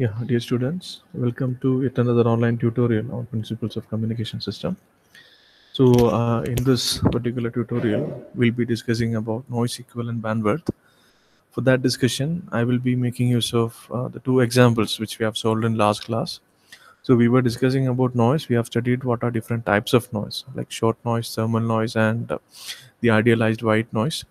Yeah, dear students, welcome to yet another online tutorial on principles of communication system. So uh, in this particular tutorial, we'll be discussing about noise equivalent bandwidth. For that discussion, I will be making use of uh, the two examples which we have solved in last class. So we were discussing about noise. We have studied what are different types of noise, like shot noise, thermal noise, and uh, the idealized white noise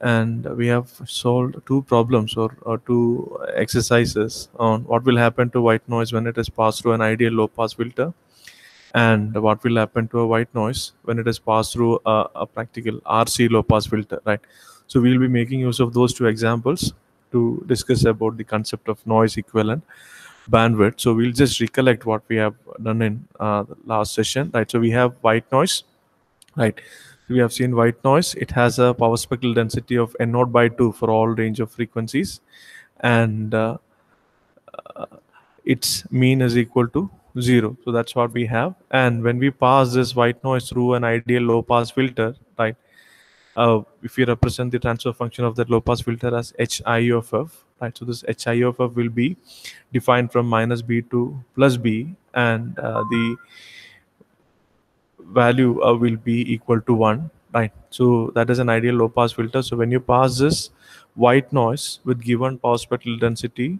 and we have solved two problems or, or two exercises on what will happen to white noise when it is passed through an ideal low pass filter and what will happen to a white noise when it is passed through a, a practical RC low pass filter, right? So we'll be making use of those two examples to discuss about the concept of noise equivalent bandwidth. So we'll just recollect what we have done in uh, the last session, right? So we have white noise, right? We have seen white noise. It has a power spectral density of n naught by 2 for all range of frequencies. And uh, its mean is equal to 0. So that's what we have. And when we pass this white noise through an ideal low pass filter, right, uh, if you represent the transfer function of that low pass filter as hi of f, right, so this hi of f will be defined from minus b to plus b, and uh, the value uh, will be equal to 1 right? So that is an ideal low pass filter. So when you pass this white noise with given power spectral density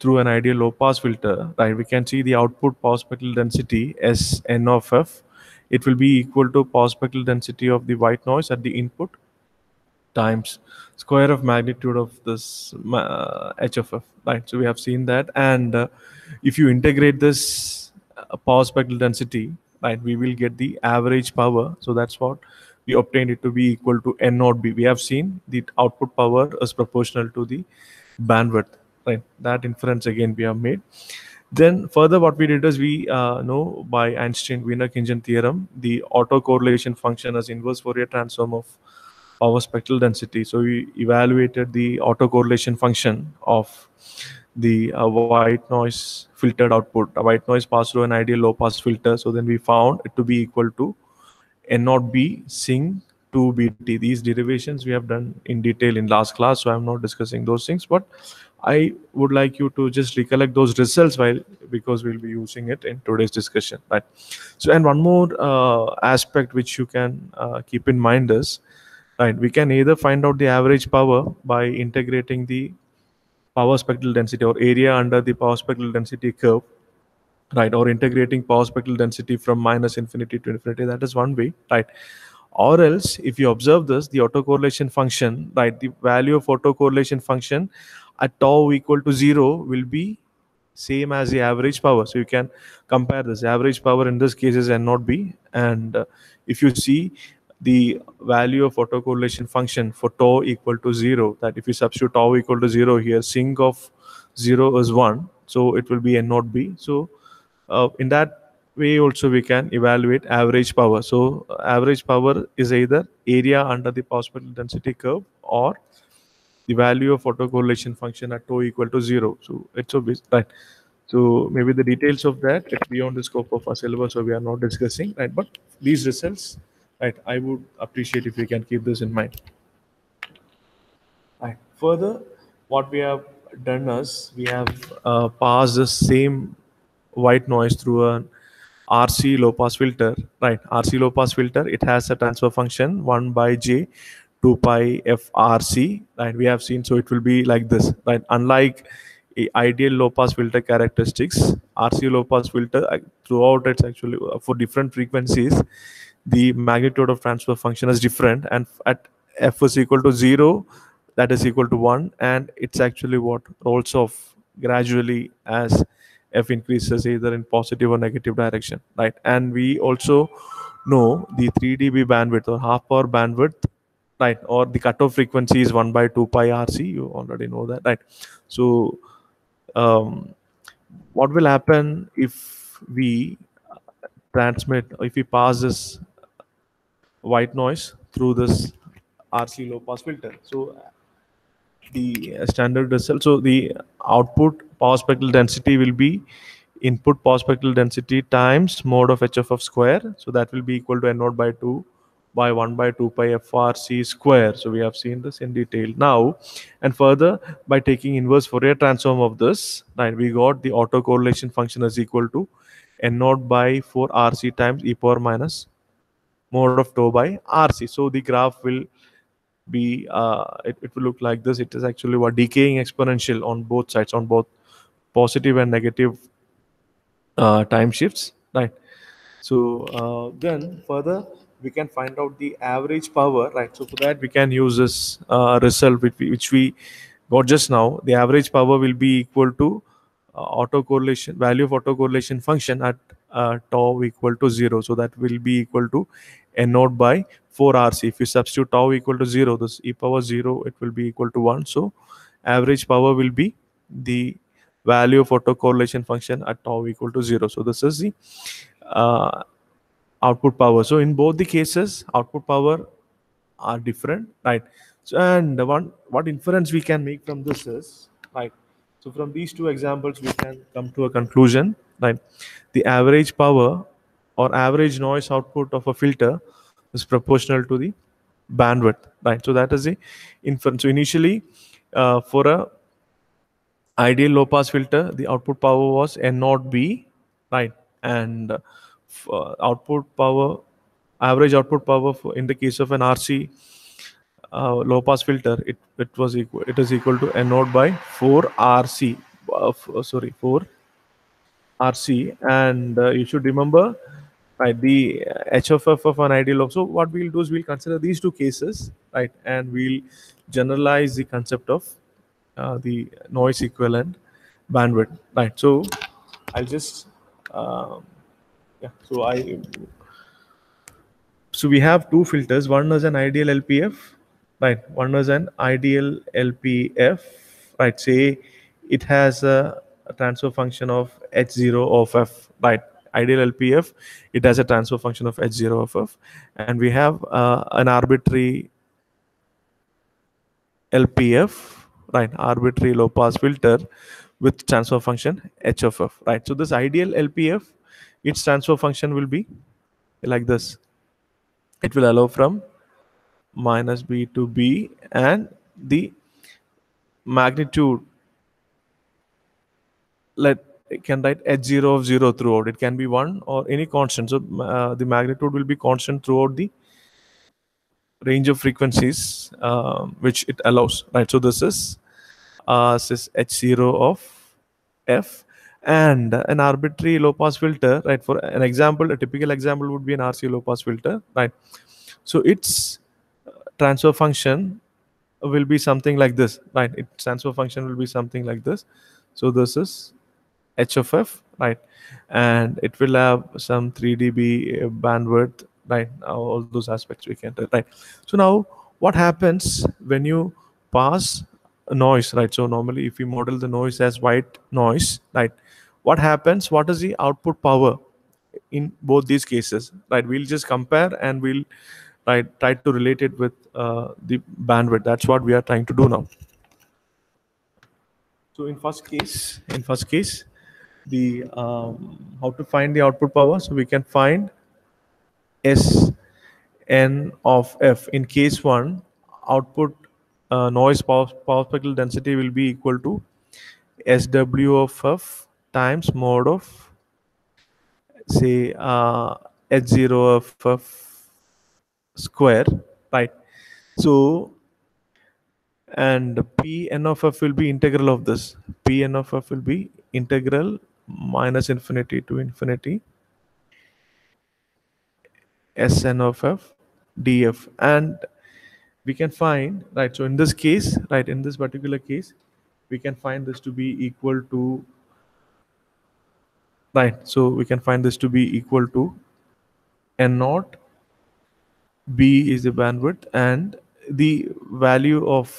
through an ideal low pass filter right we can see the output power spectral density s n of f. It will be equal to power spectral density of the white noise at the input times square of magnitude of this uh, h of f right? So we have seen that. And uh, if you integrate this uh, power spectral density right we will get the average power. So that's what we obtained it to be equal to n naught b. We have seen the output power is proportional to the bandwidth right? That inference again we have made. Then further what we did is we uh, know by einstein wiener Khinchin theorem the autocorrelation function as inverse fourier transform of power spectral density. So we evaluated the autocorrelation function of the uh, white noise filtered output, a white noise pass through an ideal low pass filter. So then we found it to be equal to N naught B sinc 2BT. These derivations we have done in detail in last class, so I'm not discussing those things, but I would like you to just recollect those results while because we'll be using it in today's discussion, right? So, and one more uh, aspect which you can uh, keep in mind is, right, we can either find out the average power by integrating the power spectral density or area under the power spectral density curve right or integrating power spectral density from minus infinity to infinity that is one way right? Or else if you observe this the autocorrelation function right the value of autocorrelation function at tau equal to 0 will be same as the average power. So you can compare this. Average power in this case is n naught b and uh, if you see the value of autocorrelation function for tau equal to 0 that if you substitute tau equal to 0 here sinc of 0 is 1 so it will be n naught b. So uh, in that way also we can evaluate average power. So uh, average power is either area under the power density curve or the value of autocorrelation function at tau equal to 0 so it's obvious right. So maybe the details of that it's beyond the scope of our syllabus so we are not discussing right but these results right i would appreciate if we can keep this in mind. Right further what we have done is we have uh, passed the same white noise through an rc low pass filter. Right rc low pass filter it has a transfer function 1 by j 2 pi frc right we have seen so it will be like this. Right unlike ideal low pass filter characteristics rc low pass filter uh, throughout it's actually uh, for different frequencies the magnitude of transfer function is different and at f is equal to 0 that is equal to 1 and it's actually what rolls off gradually as f increases either in positive or negative direction right? And we also know the 3 db bandwidth or half power bandwidth right? Or the cutoff frequency is 1 by 2 pi rc you already know that right? So um, what will happen if we transmit if we pass this white noise through this RC low pass filter. So the uh, standard result, so the output power spectral density will be input power spectral density times mode of h of square. So that will be equal to n naught by 2 by 1 by 2 pi frc square. So we have seen this in detail now. And further, by taking inverse Fourier transform of this, right, we got the autocorrelation function is equal to n naught by 4 rc times e power minus mode of tau by rc. So the graph will be, uh, it, it will look like this. It is actually what decaying exponential on both sides, on both positive and negative uh, time shifts, right? So uh, then further, we can find out the average power, right? So for that, we can use this uh, result which we, which we got just now. The average power will be equal to uh, autocorrelation value of autocorrelation function at uh, tau equal to 0. So that will be equal to n naught by 4rc. If you substitute tau equal to 0, this e power 0, it will be equal to 1. So average power will be the value of autocorrelation function at tau equal to 0. So this is the uh, output power. So in both the cases, output power are different, right? So and one what inference we can make from this is right. So from these two examples, we can come to a conclusion, right? The average power or average noise output of a filter is proportional to the bandwidth, right? So that is the inference. So initially, uh, for a ideal low pass filter, the output power was N naught B, right? And uh, output power, average output power for, in the case of an RC uh, low pass filter, it, it was equal, it is equal to N naught by 4 RC, uh, sorry, 4 RC. And uh, you should remember, right, the HFF of an ideal. So what we'll do is we'll consider these two cases, right? And we'll generalize the concept of uh, the noise equivalent bandwidth right so i'll just um, yeah so i so we have two filters one is an ideal lpf right one is an ideal lpf right say it has a, a transfer function of h0 of f right ideal lpf it has a transfer function of h0 of f. And we have uh, an arbitrary lpf right arbitrary low pass filter with transfer function h of f right. So this ideal lpf its transfer function will be like this. It will allow from minus b to b and the magnitude let it can write h0 of 0 throughout it can be 1 or any constant so uh, the magnitude will be constant throughout the range of frequencies uh, which it allows right so this is uh, is H0 of F and an arbitrary low pass filter, right? For an example, a typical example would be an RC low pass filter, right? So its transfer function will be something like this, right? Its transfer function will be something like this. So this is H of F, right? And it will have some 3 dB bandwidth, right? All those aspects we can, right? So now what happens when you pass noise right so normally if we model the noise as white noise right what happens what is the output power in both these cases right we'll just compare and we'll right try to relate it with uh, the bandwidth that's what we are trying to do now so in first case in first case the um, how to find the output power so we can find s n of f in case one output uh, noise power, power spectral density will be equal to SW of f times mode of say uh, H0 of f square, right? So, and Pn of f will be integral of this. Pn of f will be integral minus infinity to infinity. Sn of f df. And we can find right so in this case right in this particular case we can find this to be equal to right so we can find this to be equal to n naught b is the bandwidth and the value of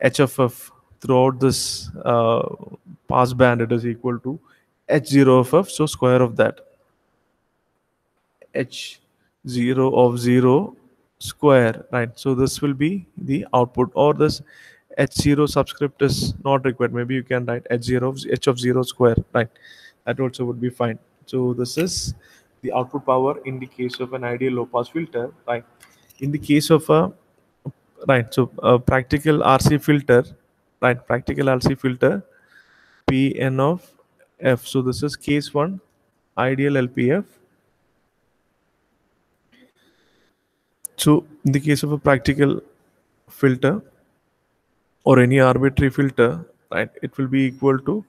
h of f throughout this uh, pass band it is equal to h0 of f so square of that h0 of 0 square right so this will be the output or this h0 subscript is not required maybe you can write h0 of h of 0 square right that also would be fine so this is the output power in the case of an ideal low pass filter, right? In the case of a right, so a practical RC filter, right? Practical RC filter, Pn of f. So this is case one, ideal LPF. So in the case of a practical filter or any arbitrary filter, right, it will be equal to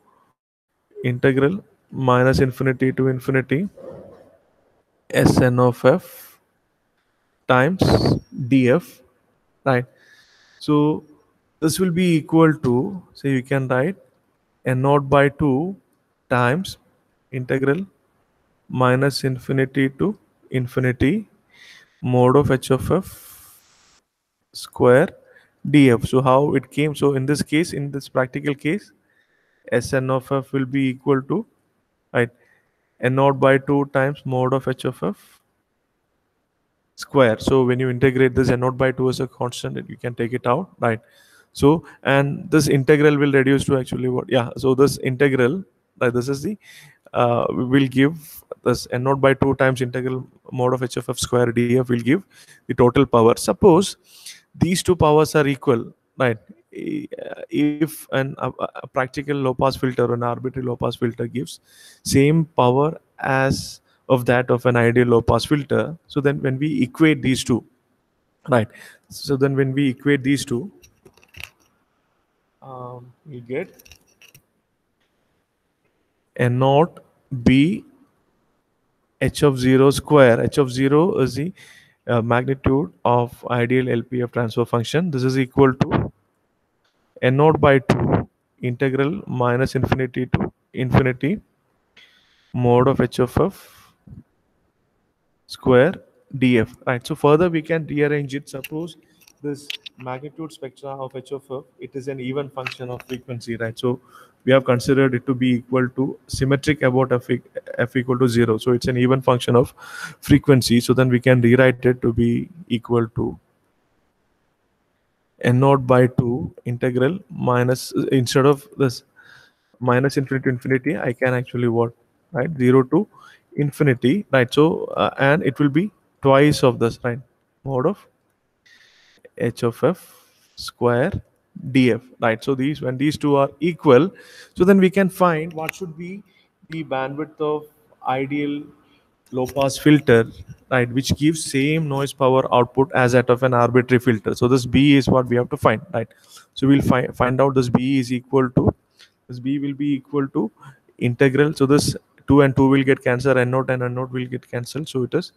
integral minus infinity to infinity Sn of f times df, right? So this will be equal to, so you can write n naught by 2 times integral minus infinity to infinity mod of h of f square df. So how it came, so in this case, in this practical case, Sn of f will be equal to, right, n naught by 2 times mod of h of f square. So when you integrate this n naught by 2 as a constant, you can take it out, right? So, and this integral will reduce to actually what? Yeah, so this integral, right, this is the, uh, will give this n naught by 2 times integral mod of h of f square df will give the total power. Suppose these two powers are equal, right? If an, a, a practical low pass filter or an arbitrary low pass filter gives same power as of that of an ideal low pass filter, so then when we equate these two, right? So then when we equate these two, um, we get n naught b h of 0 square. h of 0 is the uh, magnitude of ideal LPF transfer function. This is equal to n naught by 2 integral minus infinity to infinity mod of h of f square df. Right. So further we can rearrange it. Suppose this magnitude spectra of h of f, it is an even function of frequency, right? So we have considered it to be equal to symmetric about f, f equal to 0. So it's an even function of frequency. So then we can rewrite it to be equal to n naught by 2 integral minus, instead of this minus infinity to infinity, I can actually what, right? 0 to infinity, right? So, uh, and it will be twice of this, right? Mode of h of f square df right? So these when these two are equal so then we can find what should be the bandwidth of ideal low pass filter right? Which gives same noise power output as that of an arbitrary filter. So this b is what we have to find right? So we'll find find out this b is equal to this b will be equal to integral. So this 2 and 2 will get cancelled n naught and n naught will get cancelled. So it is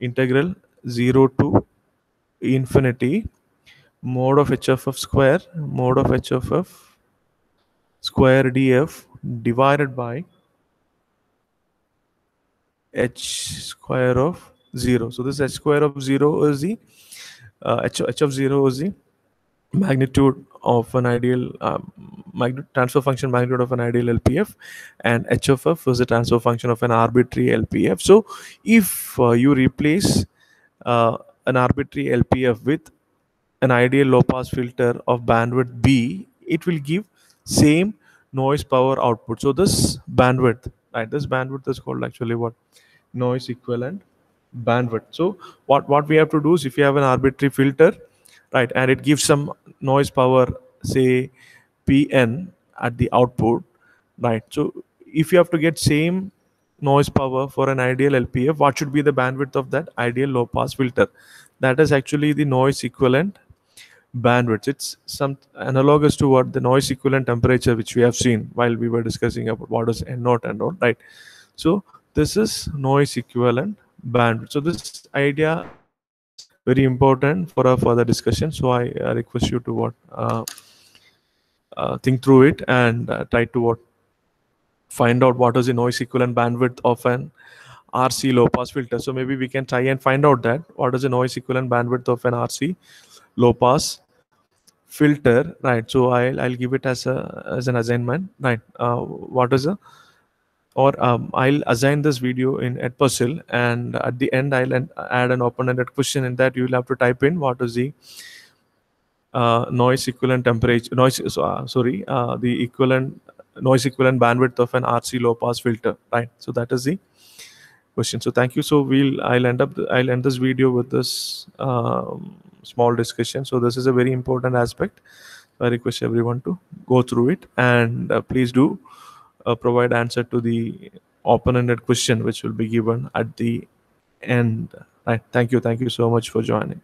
integral 0 to infinity mod of h of f square mod of h of f square df divided by h square of 0 so this h square of 0 is the uh, h, h of 0 is the magnitude of an ideal um, transfer function magnitude of an ideal LPF and h of f is the transfer function of an arbitrary LPF so if uh, you replace uh, an arbitrary LPF with an ideal low pass filter of bandwidth B, it will give same noise power output. So this bandwidth, right? This bandwidth is called actually what? Noise equivalent bandwidth. So what, what we have to do is if you have an arbitrary filter, right, and it gives some noise power, say Pn at the output, right? So if you have to get same noise power for an ideal LPF, what should be the bandwidth of that ideal low pass filter? That is actually the noise equivalent bandwidth. It's some analogous to what the noise equivalent temperature, which we have seen while we were discussing about what is N naught and naught, right? So this is noise equivalent bandwidth. So this idea very important for our further discussion. So I request you to what uh, uh, think through it and uh, try to what find out what is the noise equivalent bandwidth of an RC low pass filter. So maybe we can try and find out that what is the noise equivalent bandwidth of an RC low pass filter right? So i'll i'll give it as a as an assignment right? Uh, what is a or um, I'll assign this video in Edpuzzle and at the end I'll add an open-ended question in that. You'll have to type in what is the uh, noise equivalent temperature noise uh, sorry uh, the equivalent noise equivalent bandwidth of an RC low pass filter right so that is the question. So thank you. So we'll I'll end up I'll end this video with this um, small discussion. So this is a very important aspect. I request everyone to go through it and uh, please do uh, provide answer to the open-ended question which will be given at the end. Right. Thank you. Thank you so much for joining.